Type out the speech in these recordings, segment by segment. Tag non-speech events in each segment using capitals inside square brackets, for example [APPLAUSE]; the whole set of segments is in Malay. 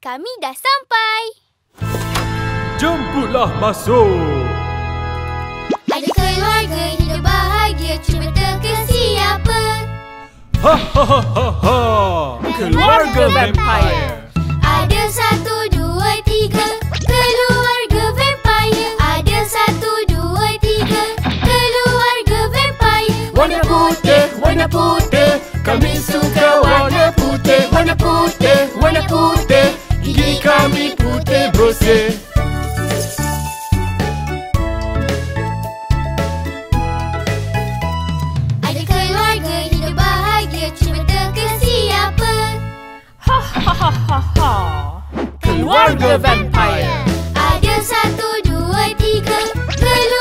Kami dah sampai. Jemputlah masuk. Ada keluarga hidup bahagia cuba teka siapa. Ha ha ha ha ha. Keluarga vampire. Ada satu, dua, tiga Keluarga vampire Ada satu, dua, tiga Keluarga vampire Warna putih, warna putih Kami suka warna putih Warna putih, warna putih Kami putih bersih Ada keluarga hidup bahagia Cuba teka siapa Ha ha ha ha ha. Keluarga vampire. Ada satu, dua, tiga Keluarga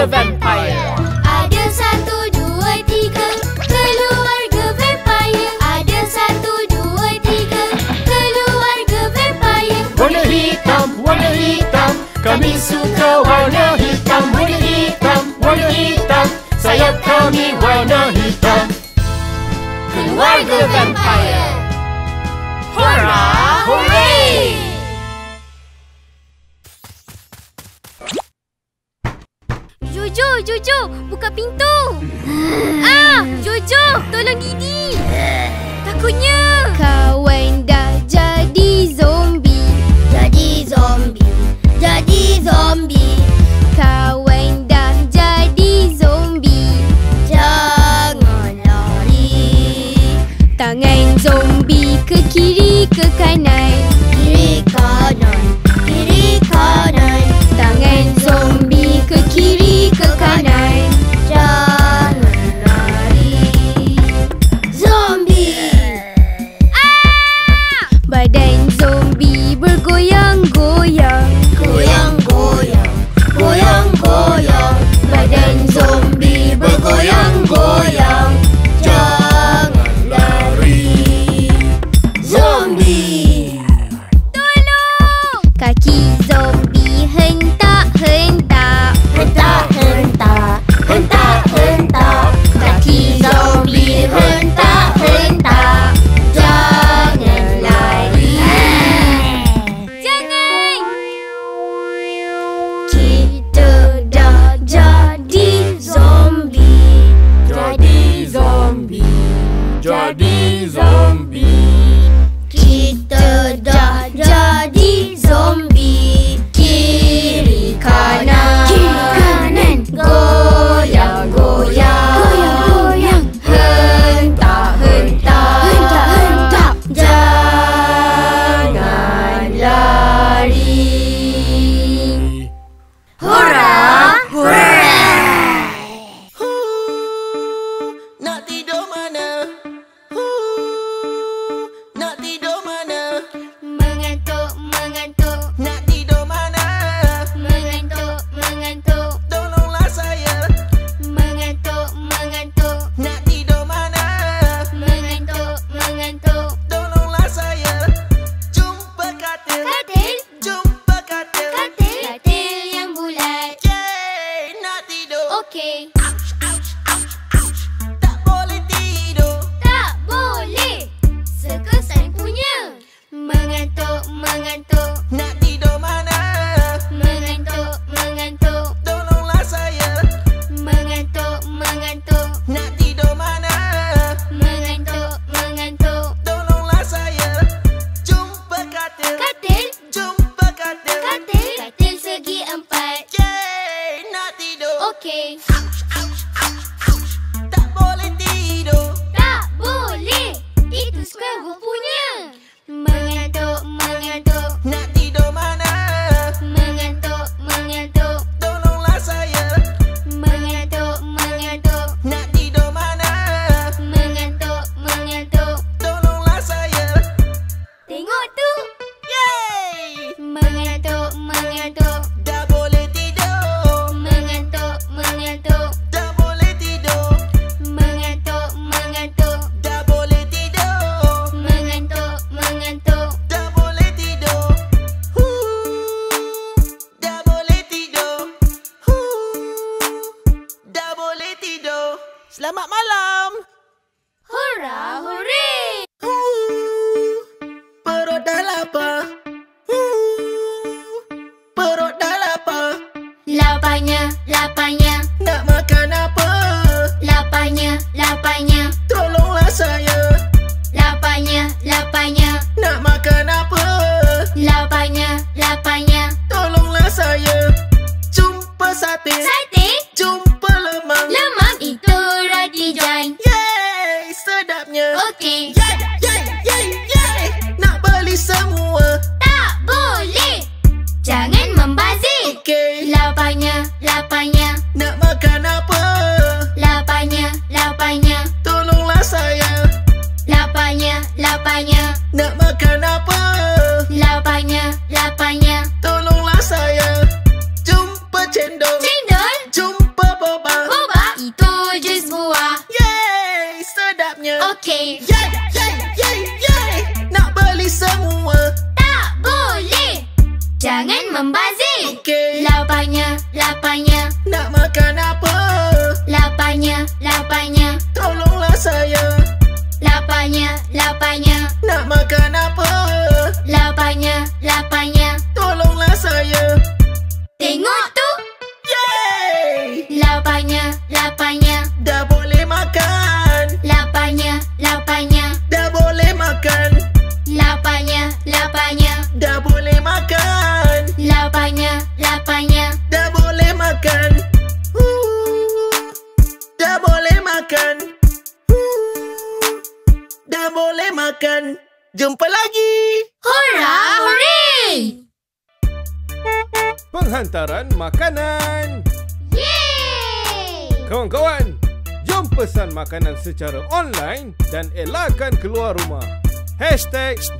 Keluarga vampire. Ada satu, dua, tiga. Keluarga vampire. Ada satu, dua, tiga. Keluarga vampire. Warna hitam, warna hitam. Kami suka warna hitam. Warna hitam, warna hitam. Sayap kami warna hitam. Keluarga vampire. Hurra! Hooray! Jojo, buka pintu. Ah, Jojo, tolong Didi. Takutnya.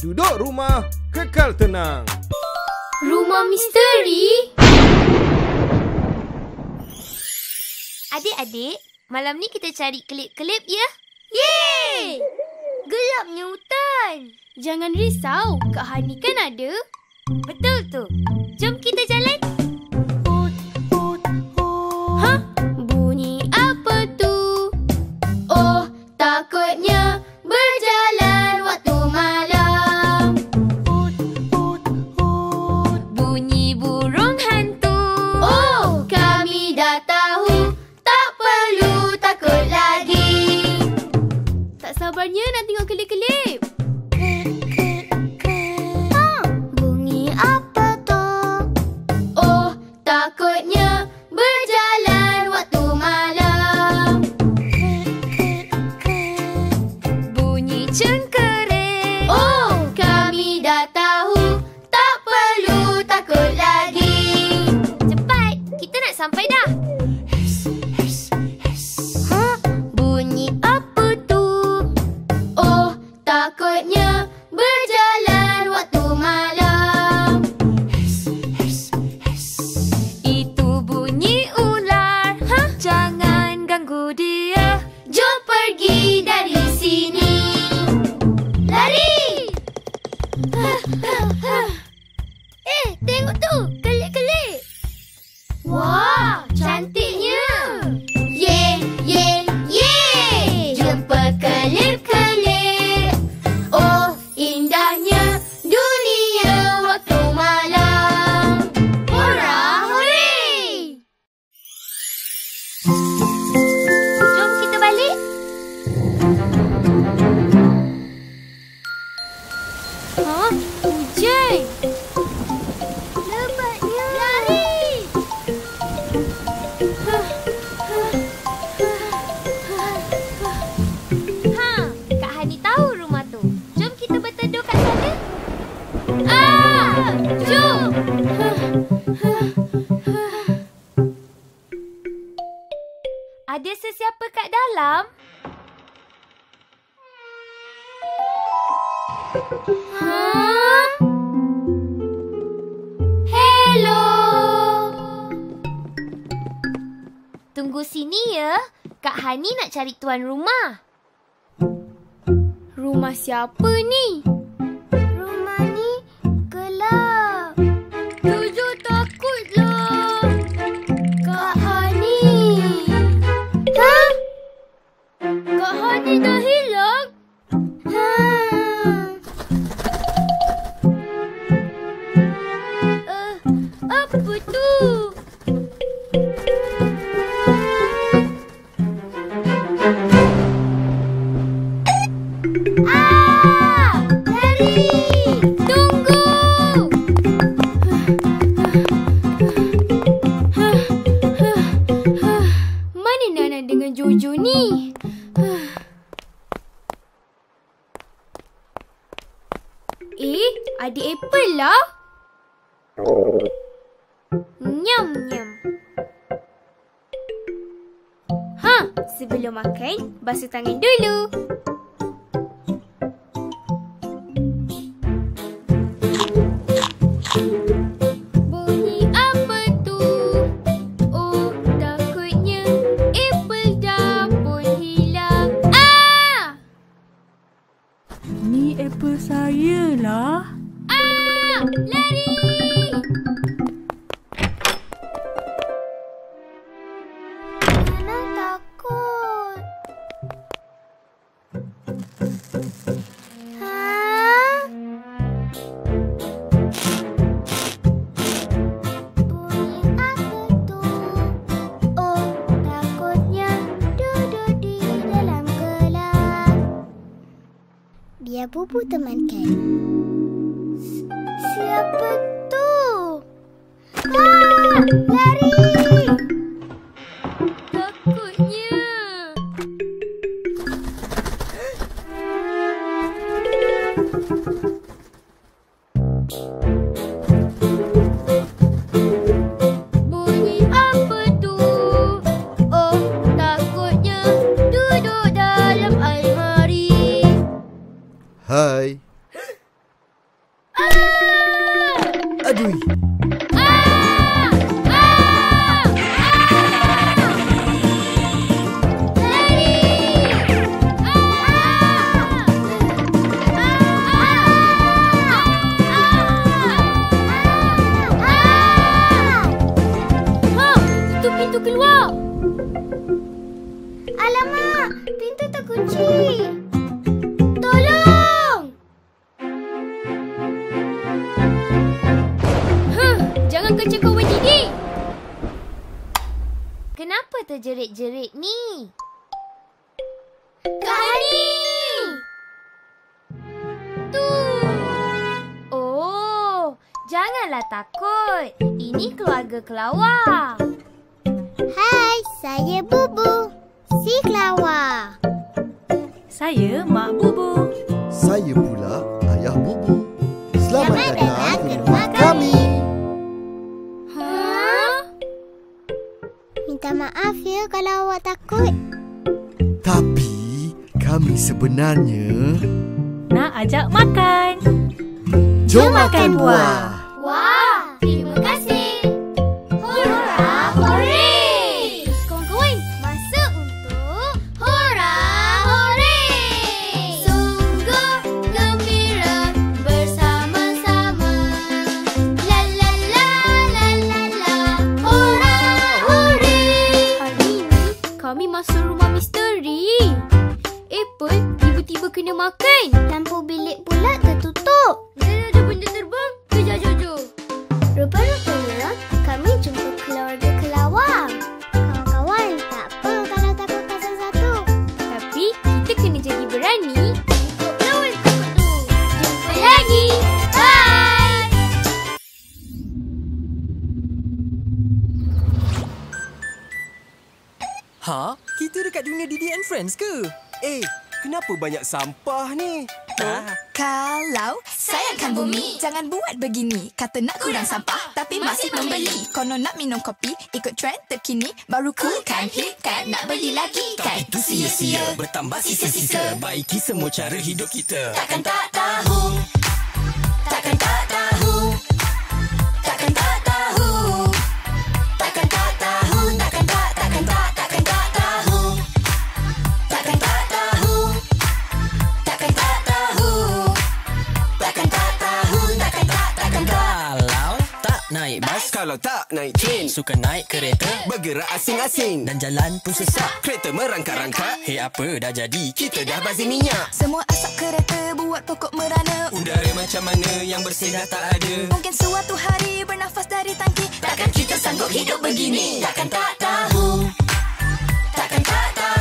duduk rumah, kekal tenang. Rumah Misteri Adik-adik, malam ni kita cari kelip-kelip ya. Yeay! Gelapnya hutan. Jangan risau, Kak Hani kan ada. Betul tu. Jom kita. Jalan. sampai dah. Hani nak cari tuan rumah. Rumah siapa ni? Basuh tangan dulu. Oh. Ah! Ni apple saya lah. Ah! Lari! Bubu temankan. Saya Bubu. Si kelawar. Saya Mak Bubu. Saya pula ayah bubu. Selamat, Selamat datang ke rumah kami. Ha? Minta maaf ya kalau awak takut. Tapi kami sebenarnya Nak ajak makan. jom makan buah. Dekat dunia Didi and Friends ke? Eh, kenapa banyak sampah ni? Kalau sayangkan bumi, jangan buat begini. Kata nak kurang sampah, tapi masih membeli. Konon nak minum kopi, ikut trend terkini. Baru cool kan, hit kan, nak beli lagi kan. Itu sia-sia Bertambah sisa-sisa Baiki semua cara hidup kita Takkan tak tahu, naik bas. Kalau tak naik train, Suka naik kereta. Bergerak asing-asing. Dan jalan pun sesak. Kereta merangkak-rangkak, Hei apa dah jadi? Kita dah bazir minyak. Semua asap kereta buat pokok merana. Udara macam mana yang bersih dah tak ada. Mungkin suatu hari bernafas dari tangki. Takkan kita sanggup hidup begini. Takkan tak tahu. Takkan tak tahu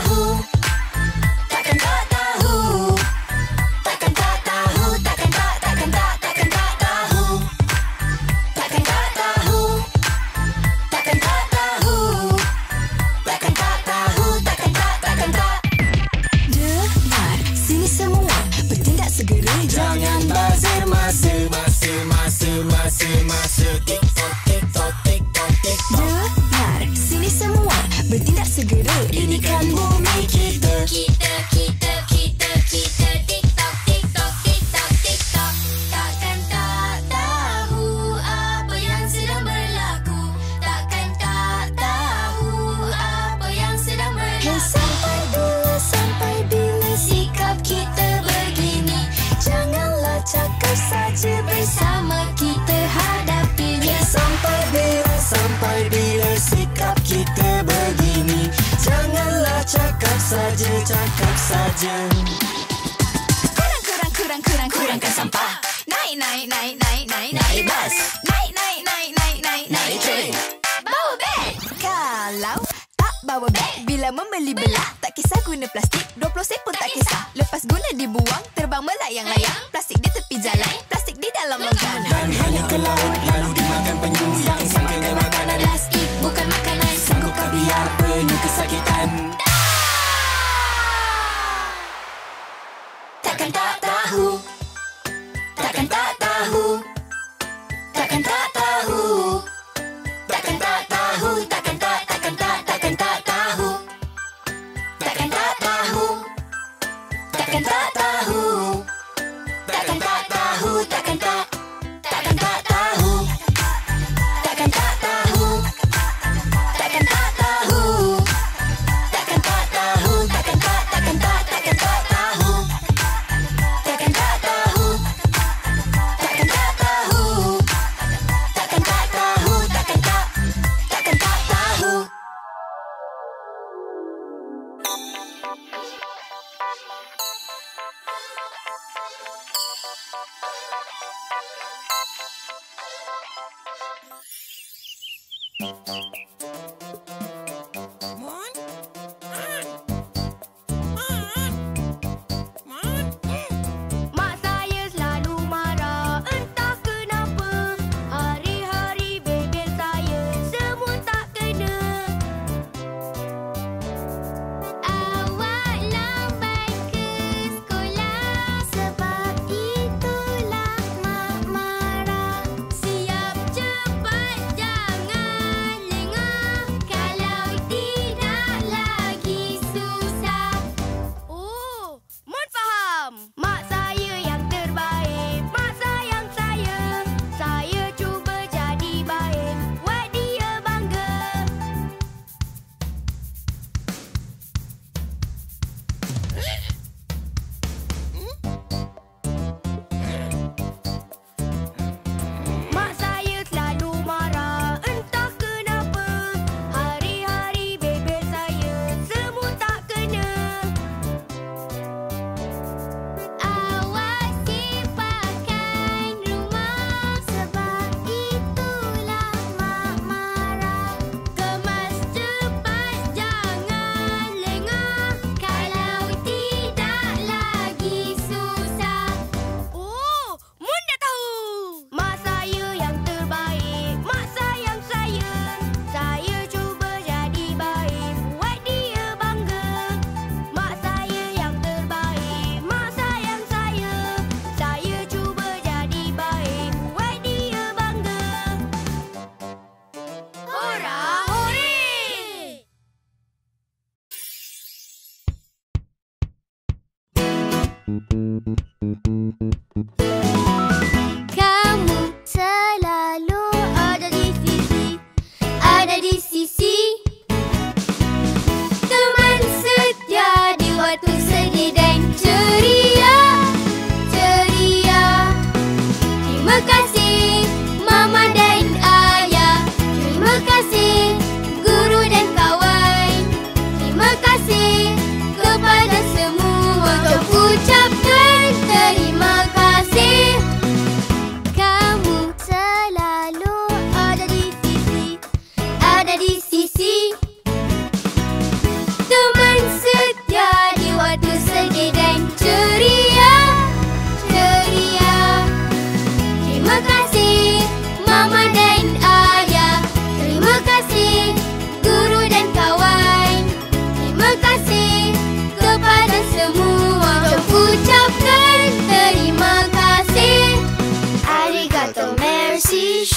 你看我没记得。记得じゃんクランクランクランクランクランカサ cantar da rua.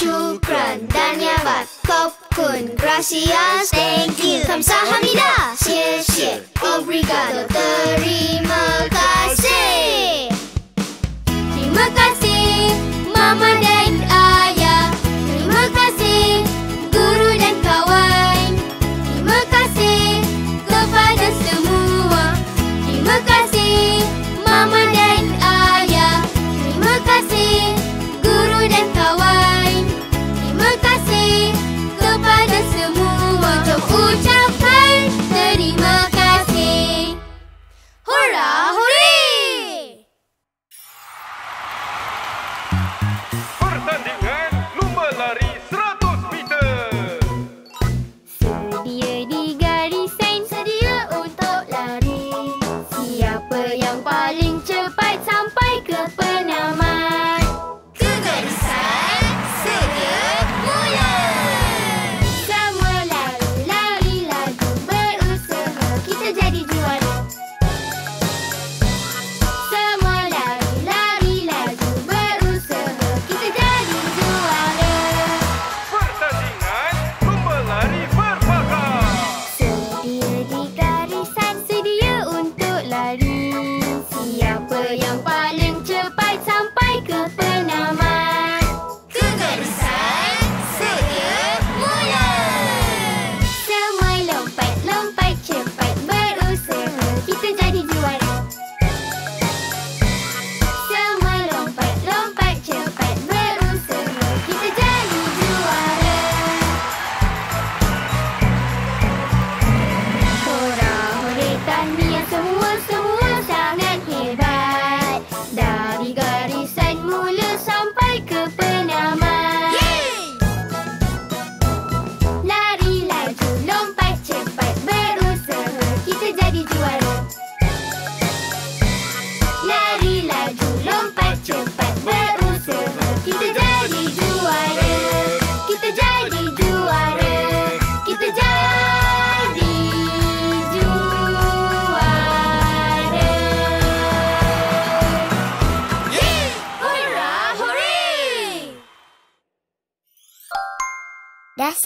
Shukran, Gracias, Thank you, Obrigado, Terima Kasih.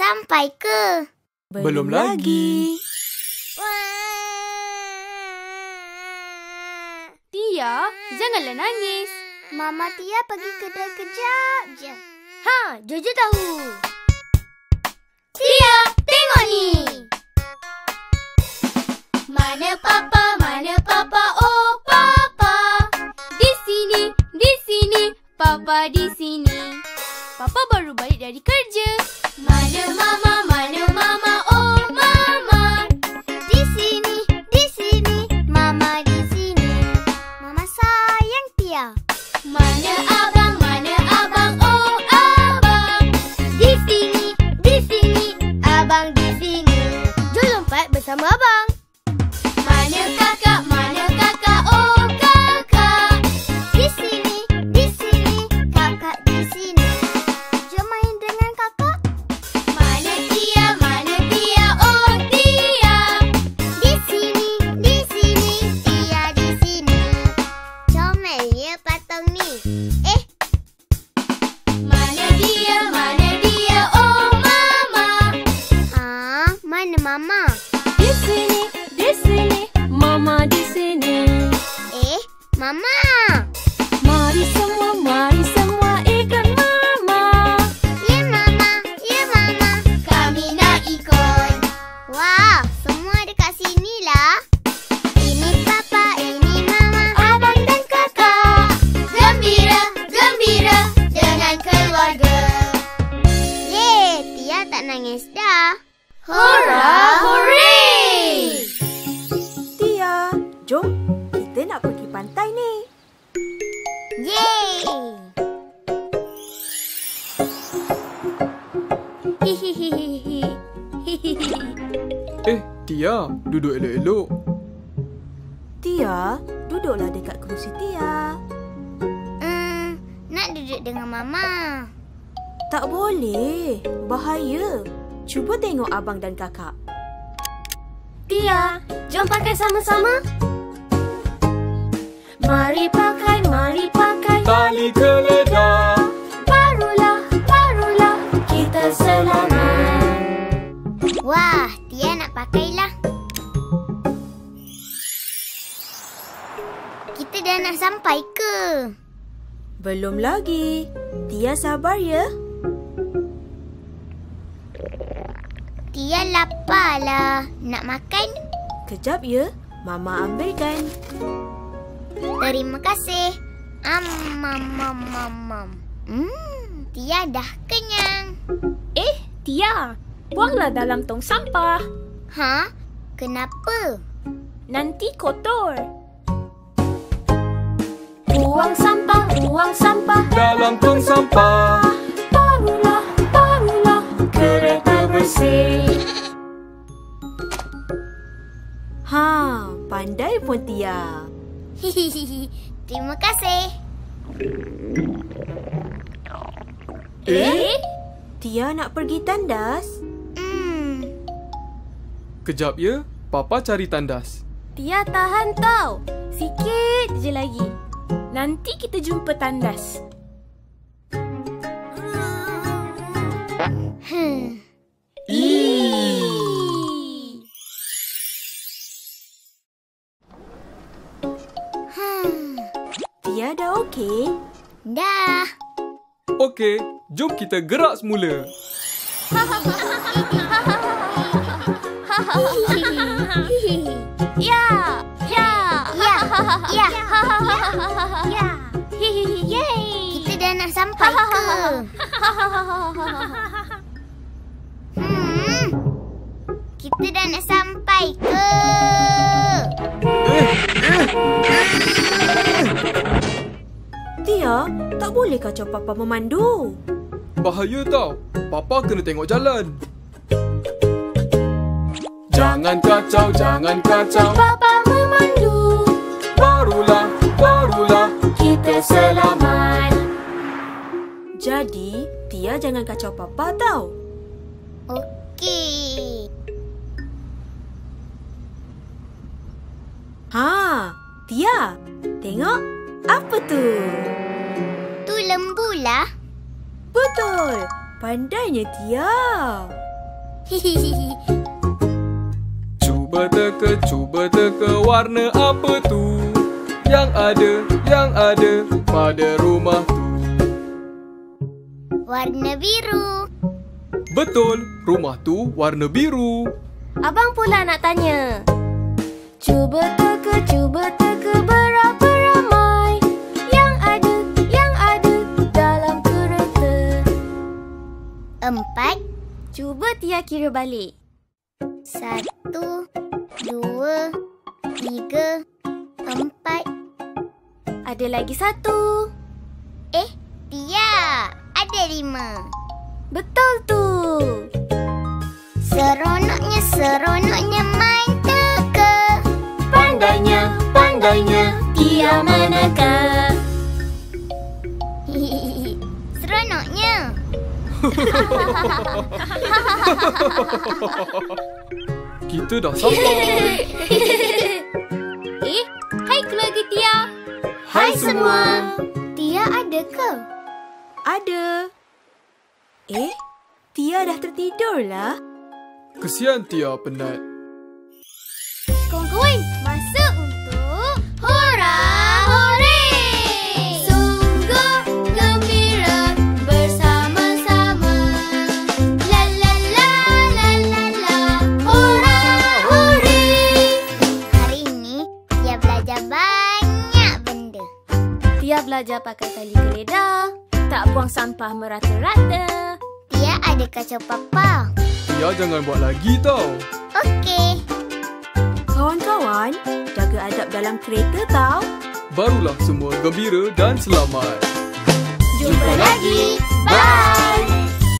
Sampai ke? Belum lagi. Tia, janganlah nangis. Mama Tia pergi kedai kejap je. Ha, Jojo tahu. Tia, tengok ni. Mana papa, mana papa, oh papa. Di sini, di sini, papa di sini. Papa baru balik dari kerja. Mana mama, mana Tak boleh. Bahaya. Cuba tengok abang dan kakak. Tia, jom pakai sama-sama. Mari pakai, mari pakai. Tali keledar. Barulah, barulah kita selamat. Wah, Tia nak pakailah. Kita dah nak sampai ke? Belum lagi. Tia sabar ya. Tia lapar lah. Nak makan? Kejap ya. Mama ambilkan. Terima kasih. Am, mam, mam, mam, mam. Hmm, Tia dah kenyang. Eh, Tia, buanglah dalam tong sampah. Ha? Kenapa? Nanti kotor. Buang sampah, buang sampah. Dalam tong Hihihi. [LAUGHS] Terima kasih. Eh? Tia nak pergi tandas? Hmm. Kejap ya, Papa cari tandas. Tia tahan tau. Sikit je lagi. Nanti kita jumpa tandas. Hmm. Dah okey? Dah. Okey, jom kita gerak semula. [LAUGHS] Ya. Ya. Ya. Ya. Ya. Yeay. Kita dah nak sampai ke? Hmm. Kita dah nak sampai ke? Tia, tak boleh kacau Papa memandu. Bahaya tau. Papa kena tengok jalan. Jangan kacau, jangan kacau. Papa memandu. Barulah, barulah. Kita selamat. Jadi, Tia jangan kacau Papa tau. Okey. Ha, Tia, tengok apa tu? Tu lembu lah. Betul. Pandainya Tia. [LAUGHS] Cuba teka, cuba teka warna apa tu Yang ada, yang ada pada rumah tu Warna biru. Betul, rumah tu warna biru Abang pula nak tanya. Cuba teka, cuba teka berapa Empat. Cuba Tia kira balik. Satu. Dua. Tiga. Empat. Ada lagi satu. Eh, Tia. Ada lima. Betul tu. Seronoknya, seronoknya main teka. Pandainya, pandainya Tia manakah? [LAUGHS] Hihihi. Seronoknya. [LAUGHS] Kita dah sampai [LAUGHS] Eh, hai keluarga Tia. Hai semua Tia ada ke? Ada. Eh, Tia dah tertidur lah. Kesian Tia penat Kawan-kawan, Tia belajar pakai tali geledah. Tak buang sampah merata-rata. Dia ada kacau papa. Tia jangan buat lagi tau Okey. Kawan-kawan, jaga adab dalam kereta tau. Barulah semua gembira dan selamat Jumpa lagi. Bye.